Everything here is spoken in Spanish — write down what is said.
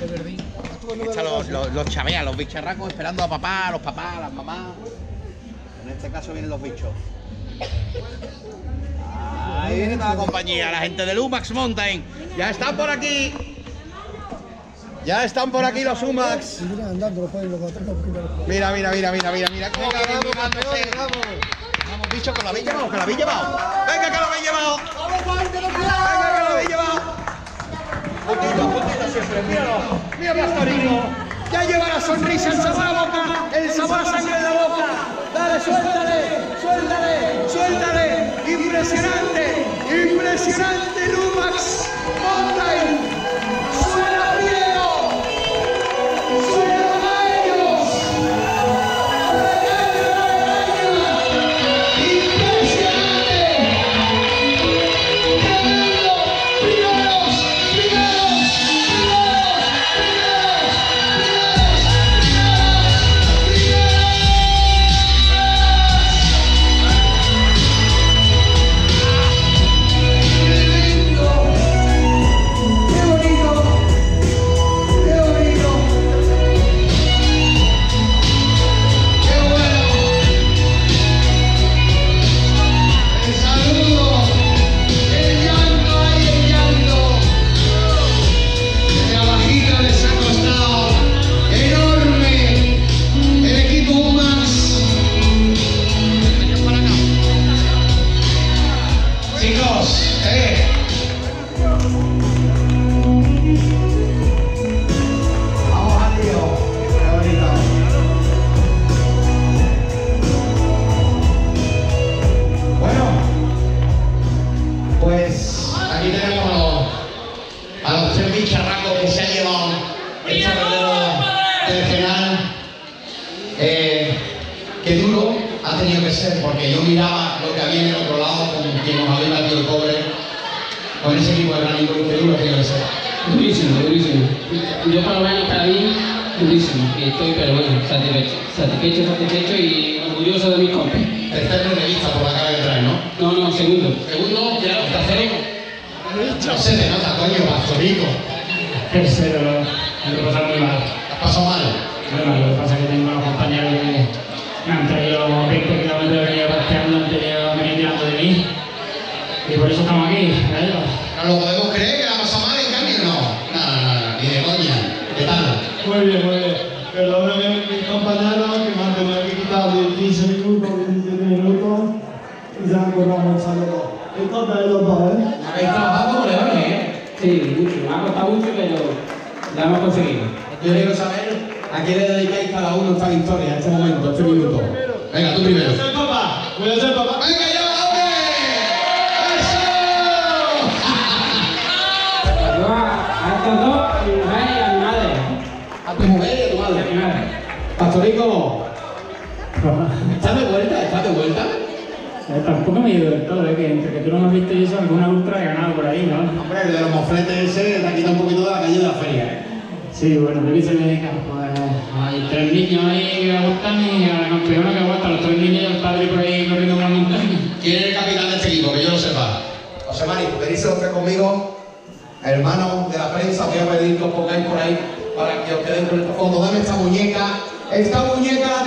Están los, los, los chaveas, los bicharracos esperando a papá, a los papás, a las mamás. En este caso vienen los bichos. Ahí viene toda la compañía, la gente del Umax Mountain. Ya están por aquí. Ya están por aquí los Umax. Mira, Mira, mira, mira, mira, mira, vienen. Vamos, bicho, que lo habéis llevado, que lo habéis llevado. Venga, que lo habéis llevado. Venga, que lo habéis llevado. Puntito, puntito siempre, míralo. Mira, Pastorino. Ya lleva la sonrisa, el sabor a boca, el sabor a sangre en la boca. Dale, suéltale, suéltale, suéltale. Impresionante, impresionante, Lumax. Eh. Vamos al lío. Bueno, pues aquí tenemos a los, tres bicharracos que se han llevado este rodeo del final. Eh, qué duro ha tenido que ser, porque yo miraba lo que había en el otro lado con quien nos había batido el cobre, con ese equipo de granito, qué duro ha tenido que ser. Durísimo, durísimo. Yo por lo menos para mí, durísimo. Y estoy, pero bueno, satisfecho. Satisfecho, satisfecho y orgulloso de mis compis. Tercero en revista por la cara que trae, ¿no? No, no, segundo. Segundo, ya tercero. No se te nota, coño, pastorico. Tercero, lo he pasado muy mal. ¿Te has pasado mal? Bueno, lo que pasa es que tengo unos compañeros que me han traído 20 kilómetros de venir rastreando, han tenido venir tirando de mí. Y por eso estamos aquí, ¿verdad? ¿No lo podemos creer que la ha pasado mal en cambio? No. No, no, no, ni de coña. ¿Qué tal? Muy bien, muy bien. Perdónenme mis compañeros que me han tenido que quitar de 15 minutos, 17 minutos y se han currado mucho los Esto de los dos, ¿eh? Habéis trabajado como leones, ¿eh? Sí, mucho. Me ha costado mucho, pero lo hemos conseguido. Yo quiero saber a qué le dedicáis cada uno esta victoria, este momento, este minuto. Venga, tú primero. ser papá, voy a ser papá. ¡Venga ya, a dos, a mi mujer y a mi madre. A tu mujer y a tu Y a madre. mi madre. Pastorico, ¿estás de vuelta? ¿Estás de vuelta? Eh, tampoco me he ido del todo, ¿eh? que entre que tú no me has visto y eso, alguna ultra he ganado por ahí, ¿no? Hombre, el de los mofletes ese te ha quitado un poquito de la calle de la feria, ¿eh? Sí, bueno, ¿de qué se me dedica? Pues hay tres niños ahí que aguantan y a la campeona que aguanta, los tres niños y el padre por ahí corriendo por la montaña. ¿Quién es el capitán de este equipo? Que yo lo sepa. José Mari, venís los tres conmigo. Hermanos de la prensa, voy a pedir que os pongáis por ahí para que os queden con esta foto. Dame esta muñeca. Esta muñeca la